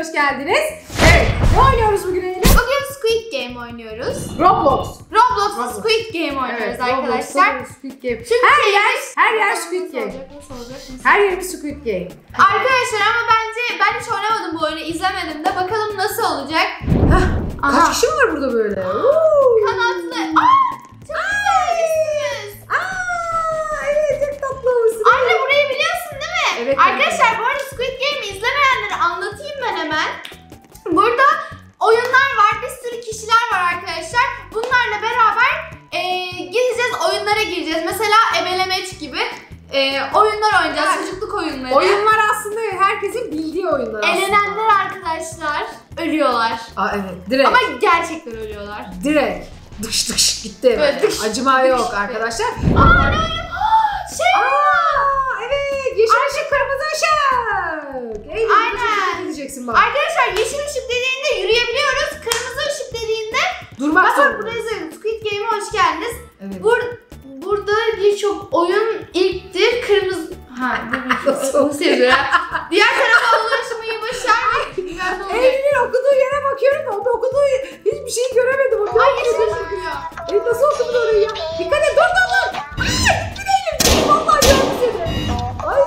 hoş geldiniz. Evet, ne oynuyoruz bugün Eylül? Bugün Squid Game oynuyoruz. Roblox. Roblox'ta Roblox. Squid Game oynuyoruz Evet, arkadaşlar. Roblox'ta Squid Game. Çünkü her yer, her yer Squid Game. Olacak, nasıl olacak, nasıl Her yerimiz Squid Game. Arkadaşlar ama bence ben hiç oynamadım bu oyunu izlemedim de bakalım nasıl olacak. Kaç kişi var burada böyle? Uuu. Ölüyorlar. Aa evet direkt. Ama gerçekten ölüyorlar. Direkt. Dış dış gitti. Böyle dış, Acıma dış, yok dış. arkadaşlar. Aa ne Şey Aa evet yeşil ışık kırmızı ışık. Eylül Aynen. Diyeceksin bak. Arkadaşlar yeşil ışık dediğinde yürüyebiliyoruz. Kırmızı ışık dediğinde Durmak Bakın zorunda. burada yazıyor. Squid Game'e hoş geldiniz. Evet. Bur burada birçok oyun ilktir. Kırmızı... Ha, Nasıl? yazıyor? Diğer tarafa ulaşmayı hiçbir şeyi göremedim. O Ay yeşil diyor. Eylül nasıl okudun orayı ya? Dikkat et dur dur dur. Ay gitti Eylül. Vallahi gördüm seni. Ay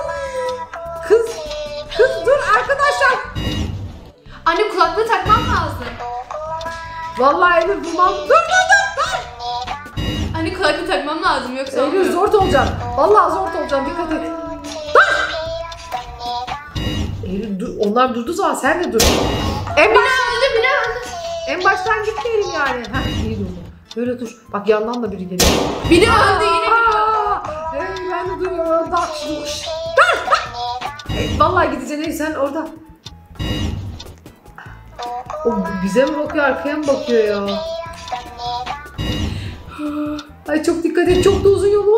kız. Kız dur arkadaşlar. Anne kulaklığı takmam lazım. Vallahi Eylül bulmam. Dur dur dur. dur. Anne kulaklığı takmam lazım yoksa olmuyor. zor olacağım. Vallahi zor olacağım. Dikkat et. Dur. Eylül dur. Onlar durduğu zaman sen de dur. En, en baştan gitmeyelim yani. Heh iyi durdu. Böyle dur. Bak yandan da biri geliyor. Biri öldü yine biri öldü. Ben de şimdi uş. Dur. Hey, Vallahi gideceksin sen orada. O bize mi bakıyor arkaya mı bakıyor ya? Ay çok dikkat et çok da uzun yolumuz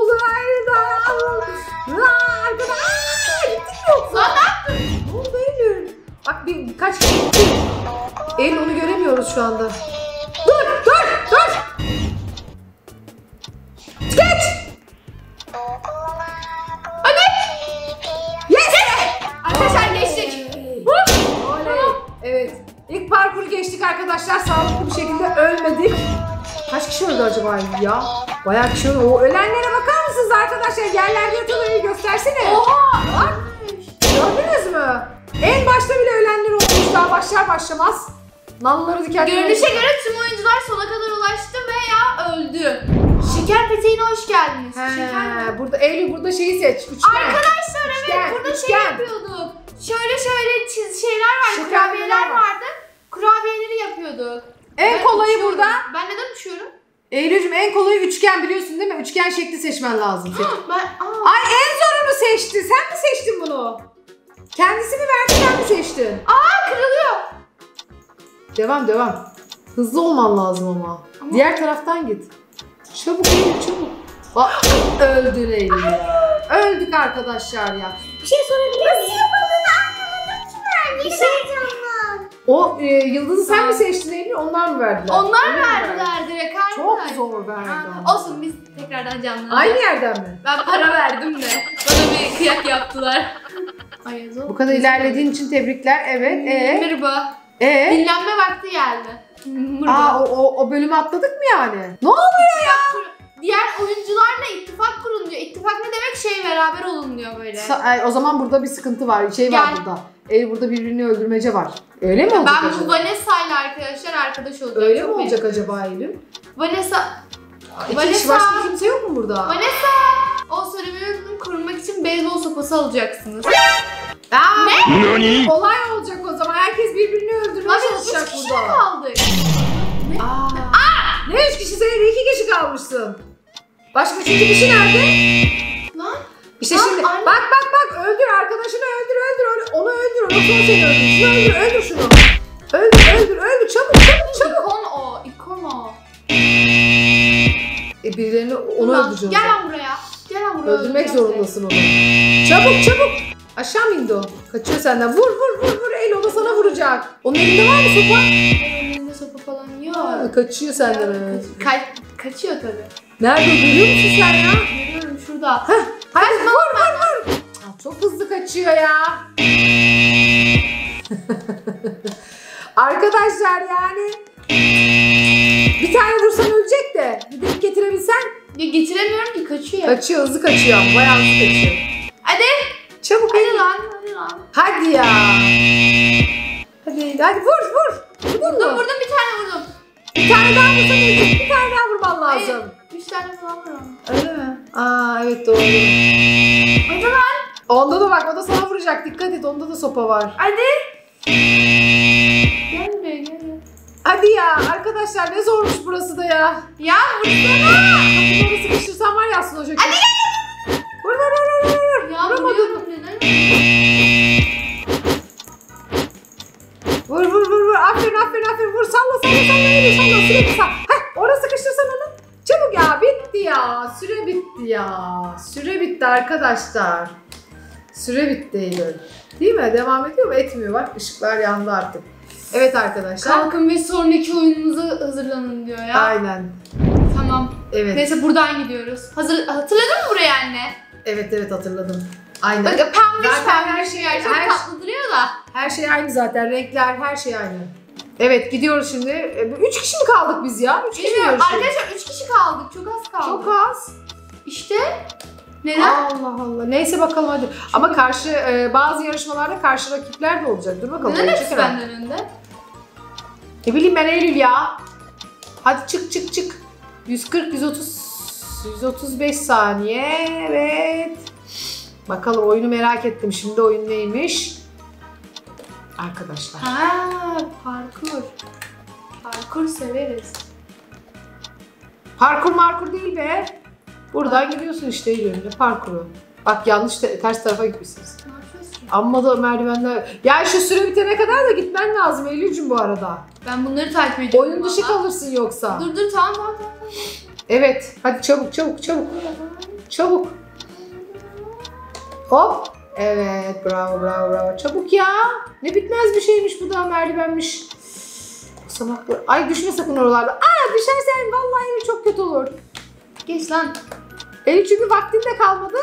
şu anda. Dur dur dur. Geç. Hadi. Yes. Arkadaşlar geçtik. Evet. İlk parkuru geçtik arkadaşlar. Sağlıklı bir şekilde ölmedik. Kaç kişi öldü acaba ya? Bayağı kişi öldü. O ölenlere bakar mısınız arkadaşlar? Yerlerde Eylül göstersene. Oha. Bak. Gördünüz mü? En başta bile ölenler olmuş daha başlar başlamaz. Nalları dikenleri. Görünüşe göre tüm oyuncular sona kadar ulaştı veya öldü. Şeker peteğine hoş geldiniz. Şeker He, burada Eylül burada şeyi seç. Üçgen. Arkadaşlar evet Üçgen, burada şey üçgen. yapıyorduk. Şöyle şöyle çiz şeyler var, Şekerler kurabiyeler var. vardı. Kurabiyeleri yapıyorduk. En Ben kolayı uçuyorum. burada. Ben neden uçuyorum? Eylül'cüm en kolayı üçgen biliyorsun değil mi? Üçgen şekli seçmen lazım. Ben aa, Ay en zorunu seçti. Sen mi seçtin bunu? Kendisi mi verdi sen mi seçtin? aa kırılıyor. Devam devam. Hızlı olman lazım ama. Ama- Diğer taraftan git. Çabuk Eylül çabuk. Bak öldün Eylül ya. Öldük arkadaşlar ya. Bir şey sorabilir miyim? Nasıl yapıldığını anlamadım ki ben. Bir şey O e, yıldızı sen mi seçtin Eylül? Onlar mı verdiler? Onlar Öyle mi verdi? verdiler direkt. harbi Çok zor verdi. Olsun biz tekrardan canlanacağız. Aynı yerden mi? Ben para verdim de. Bana bir kıyak yaptılar. Ay yazı. Bu kadar ilerlediğin için tebrikler. Evet. E Merhaba. E Dinlenme vakti geldi. Merhaba. Aa o, o, o bölümü atladık mı yani? Ne oluyor ya? Diğer oyuncularla ittifak kurun diyor. İttifak ne demek? Şey beraber olun diyor böyle. Sa- ay, o zaman burada bir sıkıntı var. Şey var burada. Eylül burada birbirini öldürmece var. Öyle mi olacak ben acaba? bu Vanessa ile arkadaşlar arkadaş olacağım. Öyle Çok mi olacak acaba Eylül? Vanessa. İki Vanessa. kişi başka kimse yok mu burada? Vanessa. O söylemeyi unuttum. Korunmak için beyzbol sopası alacaksınız. Aa, NANI Olay olacak o zaman. Herkes birbirini öldürmeye biz çalışacak üç kişi burada. kaldık. Aa. Ne üç kişi? Sen iki kişi kalmışsın. Başka üçüncü kişi nerede? Lan. İşte Lan şimdi anne. bak bak bak öldür arkadaşını öldür öldür onu öldür ondan sonra seni öldür. Şunu öldür öldür şunu. Öldür öldür öldür çabuk çabuk çabuk. İkon o. ikon o. E birilerini onu öldüreceğiz. Gel lan buraya. Gel lan buraya. Öldürmek zorundasın onu. Çabuk çabuk. Aşağı mı indi o? Kaçıyor senden. Vur vur vur vur. El o da sana vuracak. Onun elinde var mı sopa? Elinde sopa falan yok. Ha, kaçıyor senden evet. Ka- kaçıyor tabii. Nerede görüyor musun sen ya? Görüyorum şurada. Hadi vur vur vur. Aa, Çok hızlı kaçıyor ya. Arkadaşlar yani bir tane vursan ölecek de bir denk getirebilsen Ya getiremiyorum ki kaçıyor. kaçıyor hızlı kaçıyor bayağı hızlı kaçıyor. Hadi. Çabuk Hadi hadi. lan. Hadi lan. Hadi ya. Hadi hadi vur vur. Vurdum vurdum bir tane vurdum. Bir tane daha vursan ölecek. Bir tane daha vurman Hayır. lazım. Üç tane falan ama. Öyle mi? Aa evet doğru. Hadi lan. Onda da bak o da sana vuracak. Dikkat et onda da sopa var. Hadi. Gel buraya gel. Hadi ya arkadaşlar ne zormuş burası da ya. Ya vursana. Kapıları sıkıştırsan var ya aslında hocam. Hadi Vur vur vur vur vur. Ya neden? Vur vur vur vur. Aferin aferin aferin. Vur salla salla salla. Öyle salla sürekli salla. Heh orası sıkıştırsan onu. Çabuk ya bitti ya. Süre bitti ya. Süre bitti arkadaşlar. Süre bitti Eylül. Değil mi? Devam ediyor mu? Etmiyor bak. ışıklar yandı artık. Evet arkadaşlar. Kalkın ve sonraki oyunumuza hazırlanın diyor ya. Aynen. Tamam. Evet. Neyse buradan gidiyoruz. Hazır hatırladın mı burayı anne? Evet evet hatırladım. Aynen. Bak pembe pembe her şey- şeyler çok her- tatlı duruyor da. Her şey aynı zaten. Renkler her şey aynı. Evet gidiyoruz şimdi. E, Üç kişi mi kaldık biz ya? Üç kişi mi Bilmiyorum arkadaşlar 3 kişi kaldık. Çok az kaldı. Çok az. İşte. Neden? Allah Allah. Neyse bakalım hadi. Ama karşı e, bazı yarışmalarda karşı rakipler de olacak. Dur bakalım. Neden hepsi benden önde? Ne bileyim ben Eylül ya. Hadi çık çık çık. 140 130 135 saniye. Evet. Bakalım oyunu merak ettim. Şimdi oyun neymiş? Arkadaşlar. Ha, parkur. Parkur severiz. Parkur markur değil be. Buradan gidiyorsun işte Eylül'le parkuru. Bak yanlış te- ters tarafa gitmişsiniz. Amma da merdivenler. Ya şu süre bitene kadar da gitmen lazım Eylül'cüm bu arada. Ben bunları takip ediyorum. Oyun dışı valla. kalırsın yoksa. Dur dur tamam tamam tamam. Evet. Hadi çabuk çabuk çabuk. Çabuk. Hop. Evet. Bravo bravo bravo. Çabuk ya. Ne bitmez bir şeymiş bu da merdivenmiş. Basamaklı. Ay düşme sakın oralarda. Aa düşersen vallahi çok kötü olur. Geç lan. Eylül çünkü vaktin de kalmadı.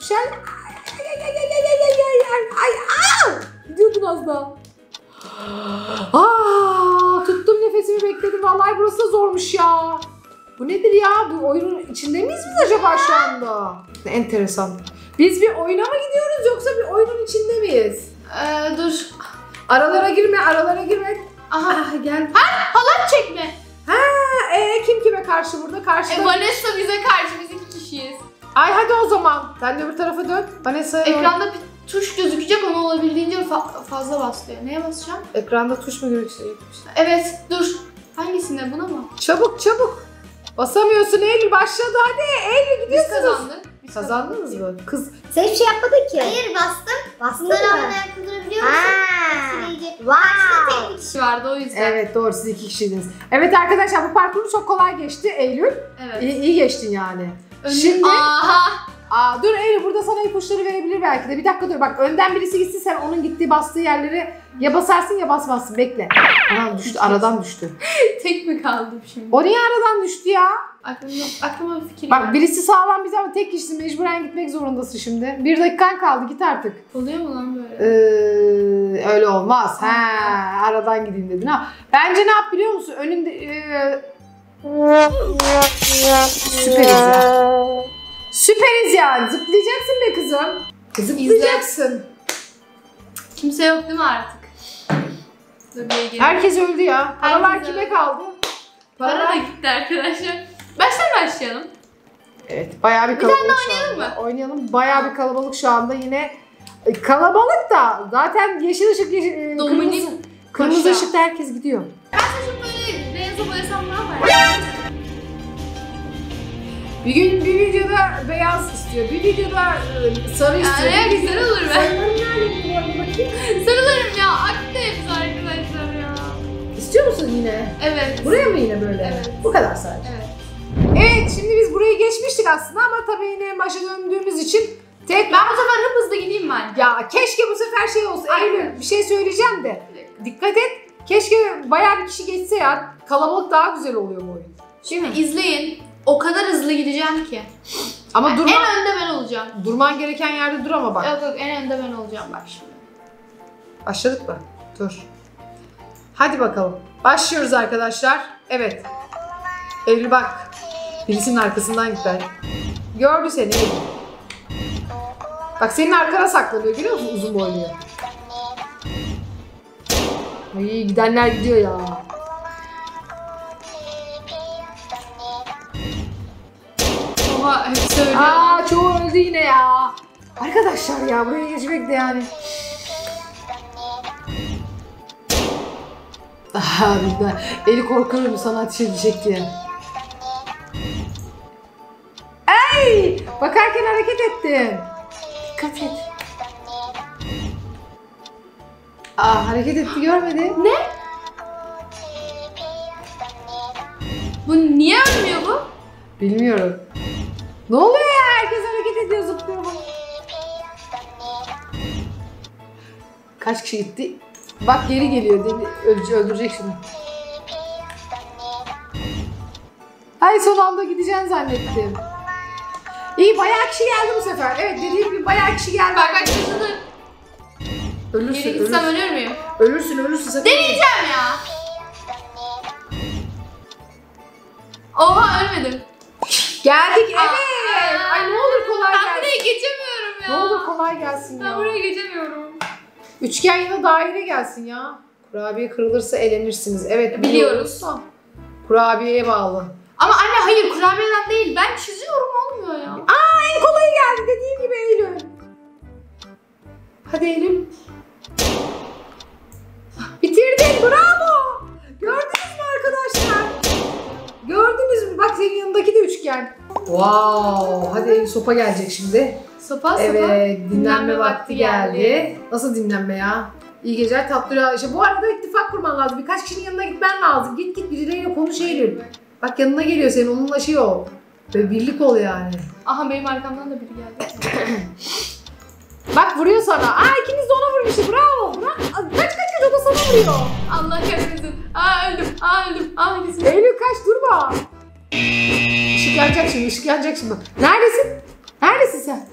Düşer. Ay ay ay ay ay ay ay ay ay ay aa! Gidiyordun az daha. Aa, tuttum nefesimi bekledim. Vallahi burası da zormuş ya. Bu nedir ya? Bu oyunun içinde miyiz biz acaba şu anda? Ne enteresan. Biz bir oyuna mı gidiyoruz yoksa bir oyunun içinde miyiz? Ee, dur. Aralara girme, aralara girme. Aha. Ah, gel. Halat çekme. Ha, ee, kim kime karşı burada? Karşıda. E, Vanessa bize karşı biz kişiyiz. Ay hadi o zaman. Sen de öbür tarafa dön. Vanessa Ekranda bir tuş gözükecek ama olabildiğince fa- fazla bas diyor. Neye basacağım? Ekranda tuş mu gözüküyor? Evet dur. Hangisinde buna mı? Çabuk çabuk. Basamıyorsun Eylül başladı hadi. Eylül Biz gidiyorsunuz. kazandık. Biz Kazandınız mı? Kız Sen hiçbir şey yapmadın ki. Hayır bastım. Bastın Bunları mı? havaya kaldırabiliyor musun? Ha. Süreci. Wow. Tek bir kişi vardı o yüzden. Evet doğru siz iki kişiydiniz. Evet arkadaşlar bu parkuru çok kolay geçti Eylül. Evet. İyi, iyi geçtin yani. Önüm- Şimdi- Aha. Aa, dur Eylül burada sana ipuçları verebilir belki de. Bir dakika dur bak önden birisi gitsin sen onun gittiği bastığı yerleri ya basarsın ya basmazsın bekle. Aradan düştü aradan düştü. Tek mi kaldım şimdi? O niye aradan düştü ya? Aklıma, aklıma bir fikir Bak geldi. birisi sağlam bize ama tek kişisin mecburen gitmek zorundasın şimdi. Bir dakikan kaldı git artık. Oluyor mu lan böyle? Ee, öyle olmaz. Ha, aradan gideyim dedin ha. Bence ne yap biliyor musun? Önünde e, süperiz ya. Süperiz yani. Zıplayacaksın be kızım. Zıplayacaksın. Kimse yok değil mi artık? Dur bir gelin. Herkes öldü ya. Paralar Herkes kime öldü. kaldı? Para da gitti arkadaşlar. Baştan başlayalım. Evet, bayağı bir Bir tane kalabalık şu oynayalım anda. Oynayalım. Bayağı bir kalabalık şu anda yine. E, Kalabalık da zaten yeşil ışık, yeşil, e, Dominik kırmızı, kırmızı Paşa. ışıkta herkes gidiyor. Ne yapar? Bir gün bir videoda beyaz istiyor, bir videoda e, sarı istiyor. Yani bir güzel olur be. Sarıların bakayım. Sarılırım ya. Aklı hepsi arkadaşlar ya. İstiyor musun yine? Evet. Buraya mı yine böyle? Evet. Bu kadar sadece. Evet. Evet şimdi biz burayı geçmiştik aslında ama tabii yine en başa döndüğümüz için tek Ben bu sefer hızlı gideyim anne? ya keşke bu sefer şey olsa Aynen. Eylül bir şey söyleyeceğim de dikkat et keşke bayağı bir kişi geçse ya kalabalık daha güzel oluyor bu oyun. Şimdi izleyin. O kadar hızlı gideceğim ki. Ama durma, En önde ben olacağım. durman gereken yerde dur ama bak. Yok yok en önde ben olacağım bak şimdi. Başladık mı? Dur. Hadi bakalım. Başlıyoruz arkadaşlar. Evet. Eylül bak. Birisinin arkasından gider. Gördü seni Eylül. Bak senin arkana saklanıyor görüyor musun uzun boyluyu? Ay gidenler gidiyor ya. Oha hep söylüyor. Aa çoğu öldü yine ya. Arkadaşlar ya buraya geçmek de yani. Aha bir de eli korkarım sana ateş edecek diye. Ey! Bakarken hareket ettin. Dikkat et. Aa hareket etti görmedi. Ne? Bu niye ölmüyor bu? Bilmiyorum. Ne oluyor ya? Herkes hareket ediyor zıplıyor bana. Kaç kişi gitti? Bak geri geliyor. Deli, öldürecek, öldürecek şimdi. Ay son anda gideceğini zannettim. İyi bayağı kişi geldi bu sefer. Evet dediğim gibi bayağı kişi geldi. Bak bak ölürsün, geri gitsem ölürsün, ölür müyüm? ölürsün, ölürsün. Sakın. Deneyeceğim ya. Oha ölmedim. Geldik evet. Aa, Ay ne olur kolay Ben gelsin. buraya geçemiyorum ya. Ne olur kolay gelsin Ben ya. buraya geçemiyorum. Üçgen ya da daire gelsin ya. Kurabiye kırılırsa elenirsiniz. Evet Biliyoruz. da Kurabiyeye bağlı. Ama anne hayır kurabiyeden değil. Ben çiziyorum sopa gelecek şimdi. Sopa sopa. Evet dinlenme, vakti geldi. Nasıl dinlenme ya? İyi geceler tatlı rüyalar. İşte bu arada ittifak kurman lazım. Birkaç kişinin yanına gitmen lazım. Git git birileriyle konuş Eylül. Bak yanına geliyor senin onunla şey ol. Böyle birlik ol yani. Aha benim arkamdan da biri geldi. Bak vuruyor sana. Aa ikiniz de ona vurmuştu. Bravo. Bra Kaç kaç kaç o da sana vuruyor. Allah kahretsin. Aa öldüm. Aa öldüm. Aa kesin. Eylül kaç durma. Işık yanacak şimdi ışık yanacak şimdi. Neredesin? Neredesin sen?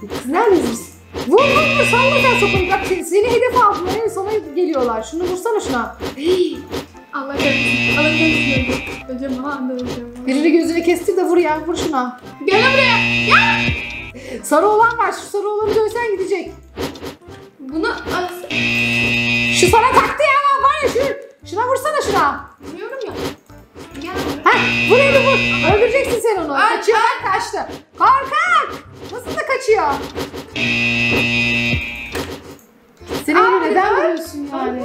Kız neredesin? Vur vur vur salla sen sopayı. Bak seni, hedef aldılar. Evet sana geliyorlar. Şunu vursana şuna. Allah kahretsin. Allah kahretsin. Öleceğim. Aha anda öleceğim. Birini gözünü kestir de vur ya. Vur şuna. Gel buraya. Sarı olan var. Şu sarı olanı dövsen gidecek. Bunu Şu sana taktı ya. Var ya şu. Şuna vursana şuna. bilmiyorum ya. Heh, vur Eylül vur. Öldüreceksin sen onu. Ay, Kaçıyor bak kaçtı. Korkak. Nasıl da kaçıyor? Sen Eylül Ay, neden ay. vuruyorsun yani?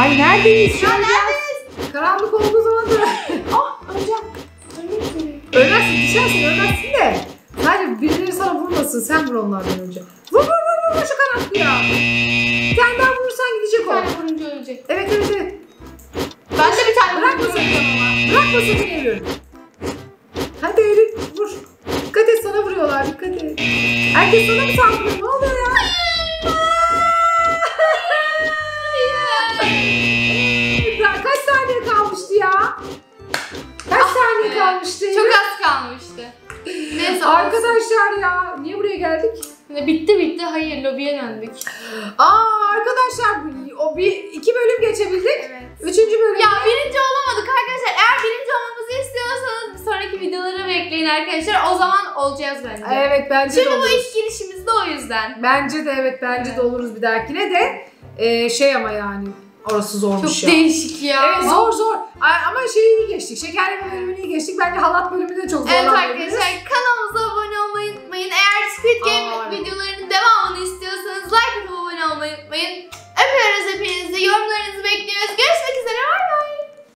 Ay neredeyiz Ya neredeyiz? Karanlık olduğu zaman da Ah ki. ölmezsin düşersin ölmezsin de. Sadece birileri sana vurmasın sen vur onlardan önce. Vur vur vur vur şu kanatlıya. Bir tane daha vurursan Bir gidecek o. tane vurunca ölecek. Evet evet evet. Tane Bırakma sakın. Bırakma sakın Eylül. Hadi Eylül vur. Dikkat et sana vuruyorlar dikkat et. Herkes sana mı saldırıyor? Ne oluyor ya? Kaç saniye kalmıştı ya? Kaç saniye be. kalmıştı? Çok az kalmıştı. Neyse Arkadaşlar ya niye buraya geldik? Bitti bitti. Hayır lobiye döndük. Aa arkadaşlar o bir iki bölüm geçebildik. Evet. Üçüncü bölüm. Ya birinci olamadık arkadaşlar. Eğer birinci olmamızı istiyorsanız bir sonraki videoları bekleyin arkadaşlar. O zaman olacağız bence. Evet bence de Şimdi bu ilk girişimiz de o yüzden. Bence de evet bence de oluruz bir dahakine de. Ee, şey ama yani orası zormuş Çok ya. değişik ya. Evet zor zor. Ama şeyi iyi geçtik. Şekerleme bölümünü iyi geçtik. Bence halat bölümü de çok Evet zorlanabiliriz. arkadaşlar kanalımıza abone olmayı Squid Game evet. videolarının devamını istiyorsanız like atıp abone olmayı unutmayın. Öpüyoruz hepinizi. Yorumlarınızı bekliyoruz. Görüşmek üzere. Bay bay.